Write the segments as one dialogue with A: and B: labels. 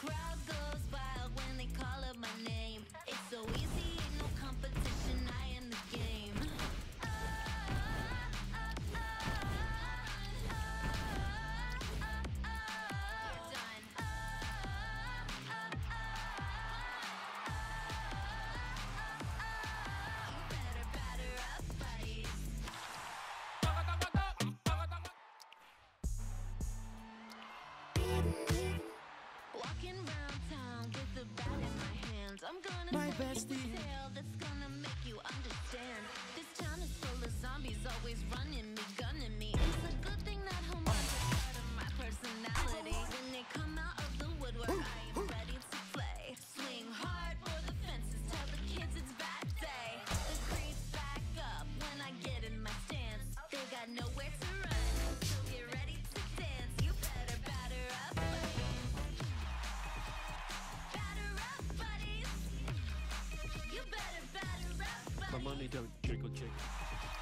A: crowd. my
B: bestie.
A: That's gonna make you understand. This town is full of zombies, always running.
C: really don't jiggle
A: jiggle.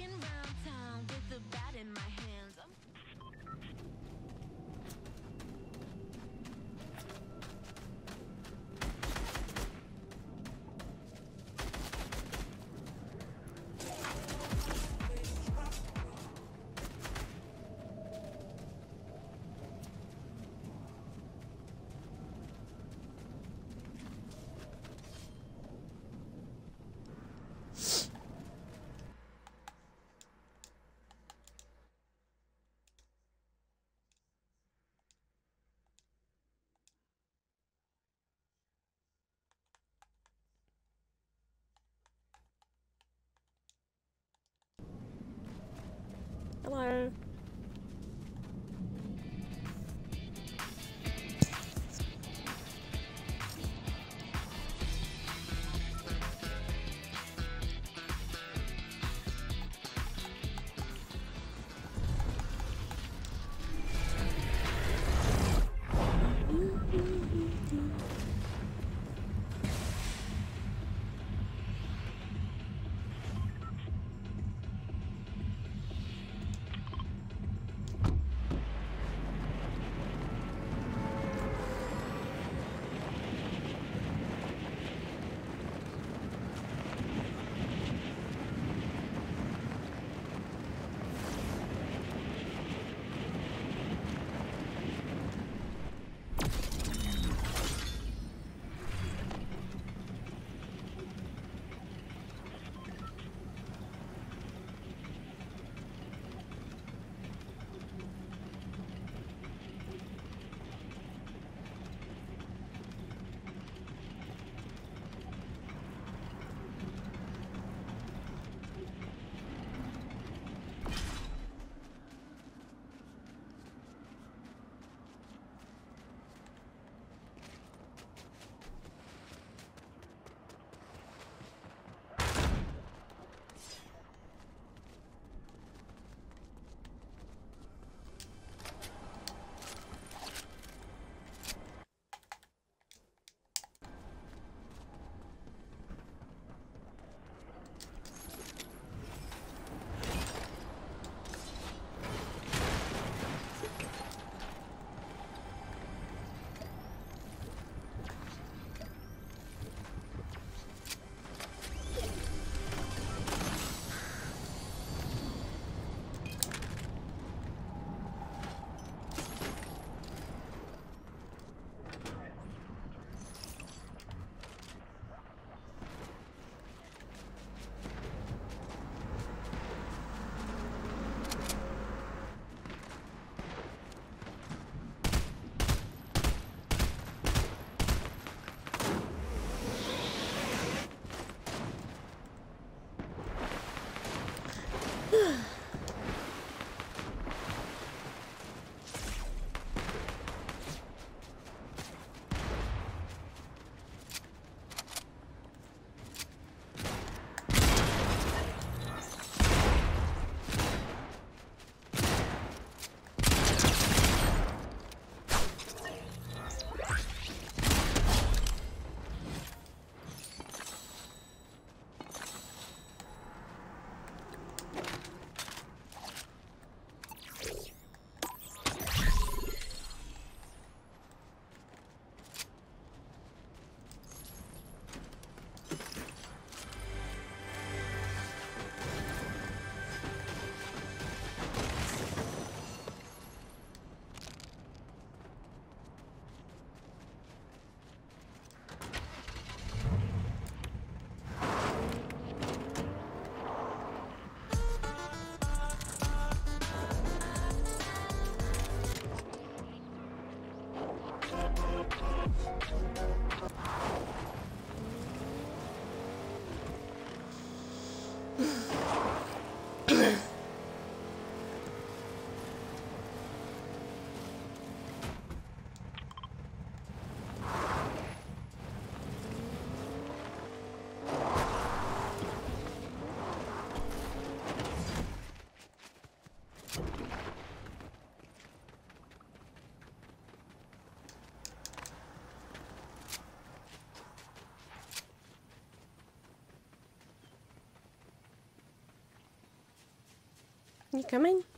A: walking round town with a bat in my hands. I'm
B: You coming? Oh.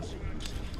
D: Downs.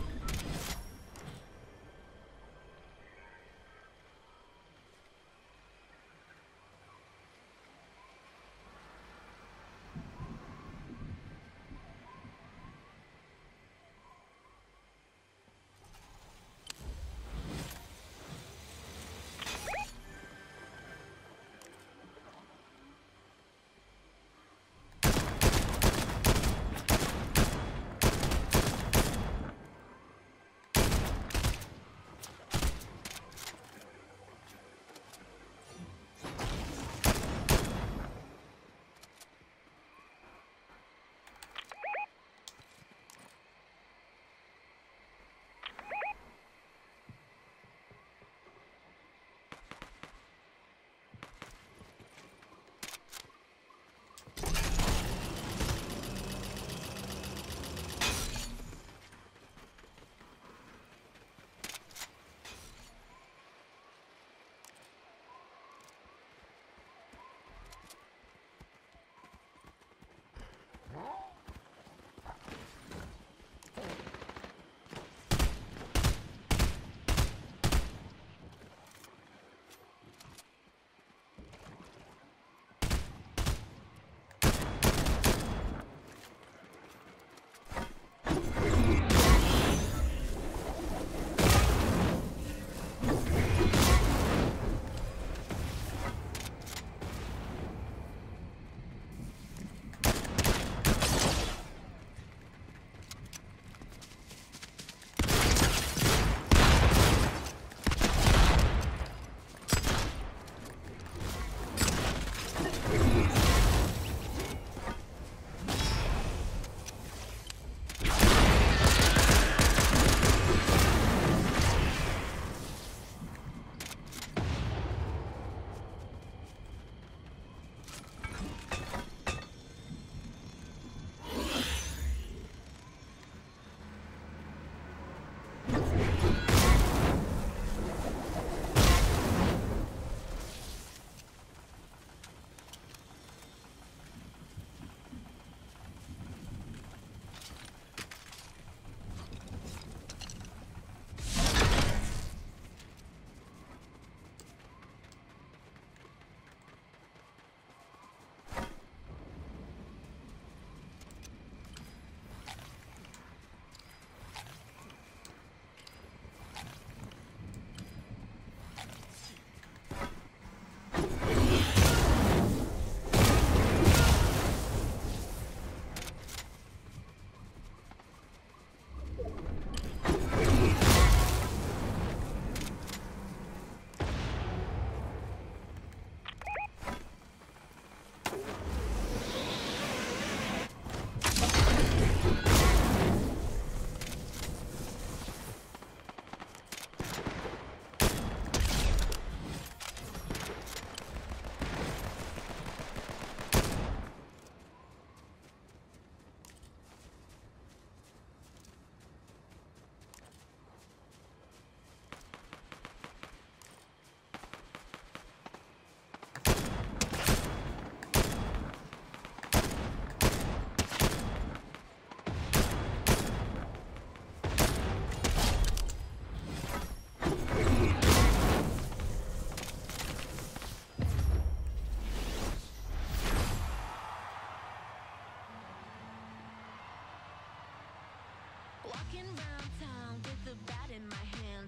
A: Walking town with bat in my.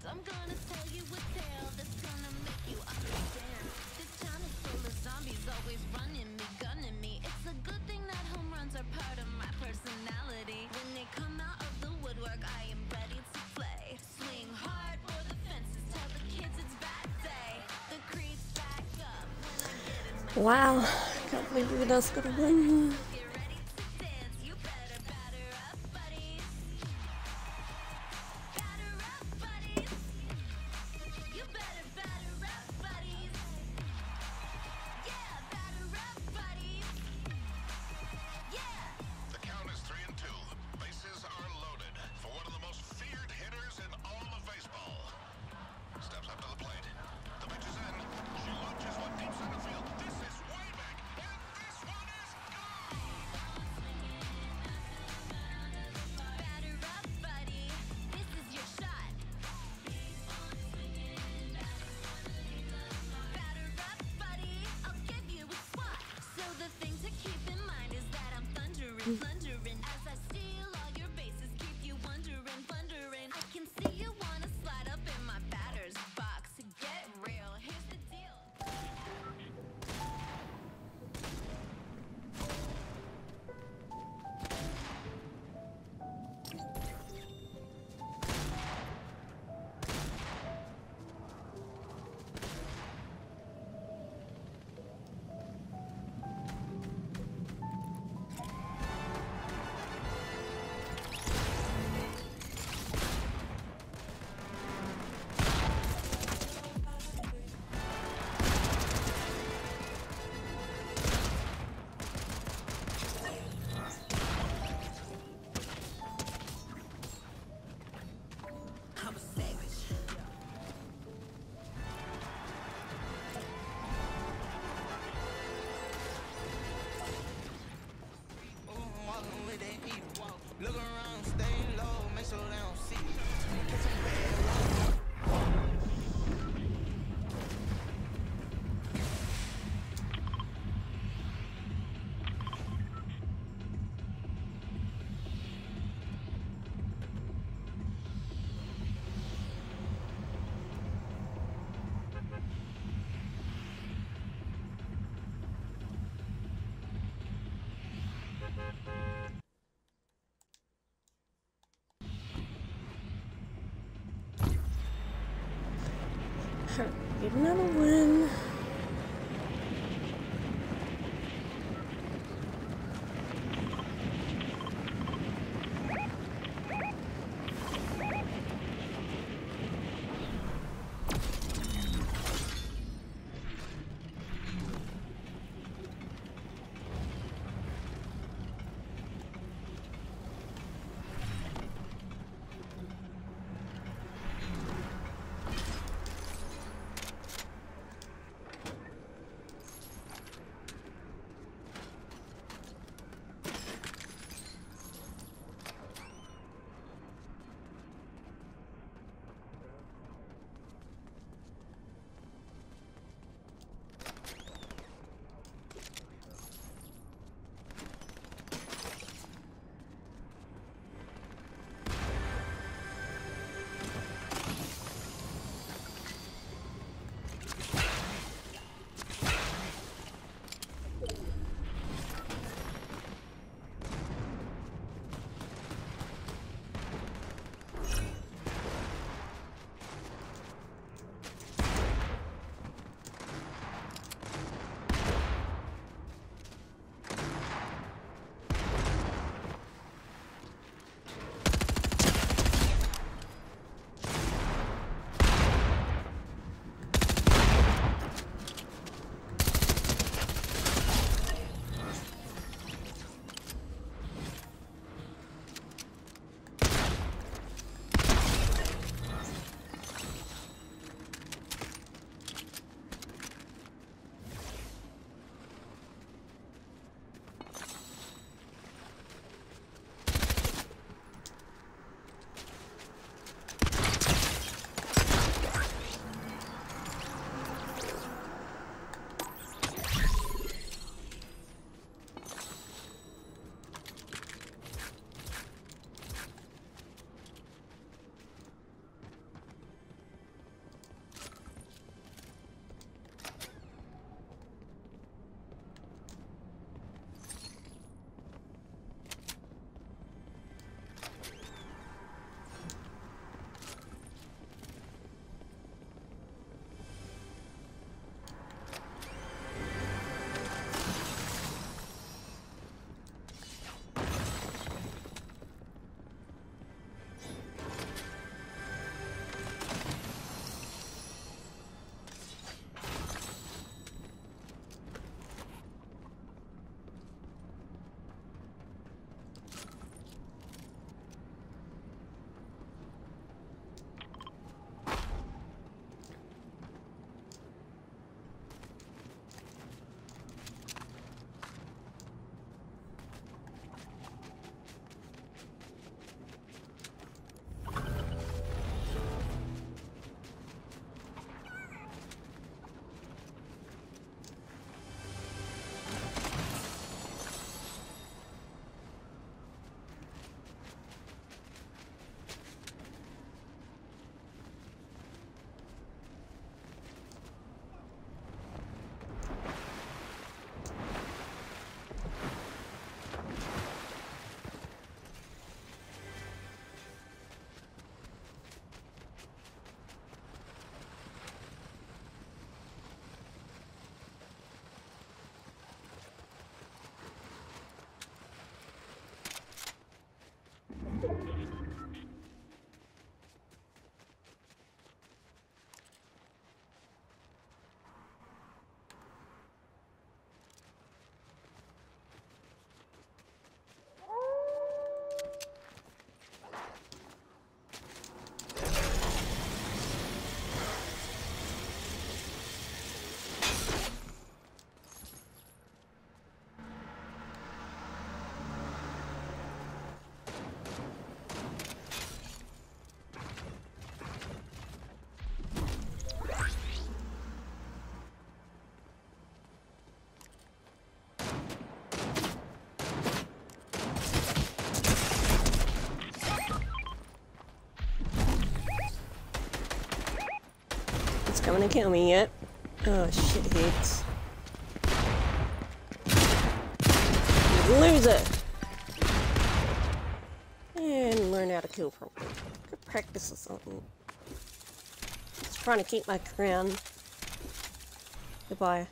A: I'm gonna tell you a tale that's gonna make you understand. This town is full of zombies, always running me, gunning me. It's a good thing that home runs are part of my personality. When they come out of the woodwork, I am ready to play. Swing hard for the fences, tell the kids it's bat day. The creeps back up when I get in
E: Wow. Can't believe just gonna win.
A: Plundering, Get
B: another one.
A: To kill me yet. Oh, shit hits. Loser! And learn how to kill from Good practice or something. Just trying to keep my crown. Goodbye.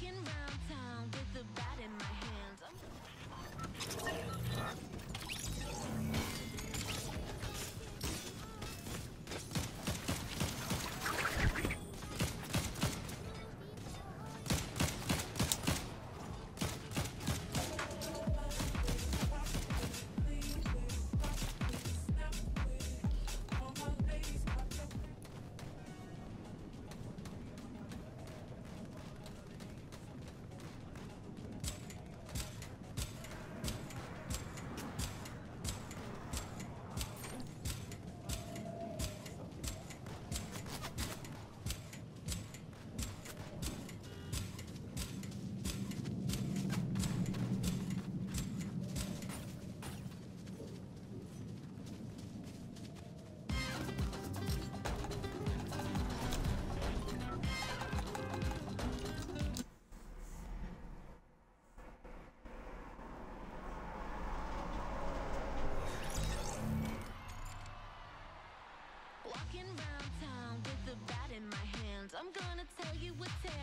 F: walking round town with the bat in my hand. I'm gonna tell you a tale.